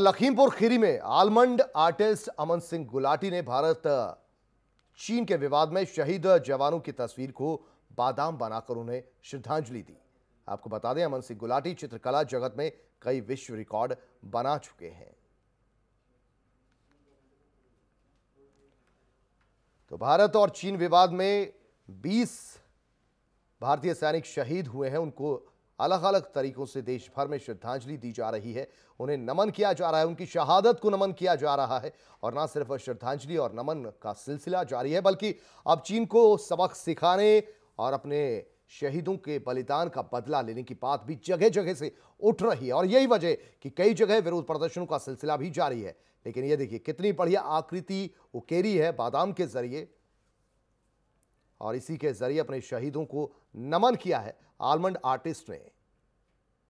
लखीमपुर खीरी में almond artist Aman Singh Gulati ने भारत, चीन के विवाद में शहीद जवानों की तस्वीर को बादाम बनाकर उन्हें श्रद्धांजलि दी। आपको बता दें, अमन सिंह गुलाटी चित्रकला जगत में कई विश्व रिकॉर्ड बना चुके हैं। तो भारत और चीन विवाद में 20 भारतीय सैनिक शहीद हुए हैं, उनको अलग अलग तरीकों से देश भर में श्रद्धांजलि दी जा रही है। उन्हें नमन किया जा रहा है, उनकी शहादत को नमन किया जा रहा है। और ना सिर्फ़ श्रद्धांजलि और नमन का सिलसिला जारी है, बल्कि अब चीन को सबक सिखाने और अपने शहीदों के बलिदान का बदला लेने की बात भी जगह जगह से उठ रही है। और यही वजह कि कई जगह विरोध प्रदर्शनों का सिलसिला भी जारी है। लेकिन ये देखिए, कितनी बढ़िया आकृति उकेरी है बादाम के ज़रिए। और इसी के ज़रिए अपने शहीदों को नमन किया है आलमंड आर्टिस्ट ने।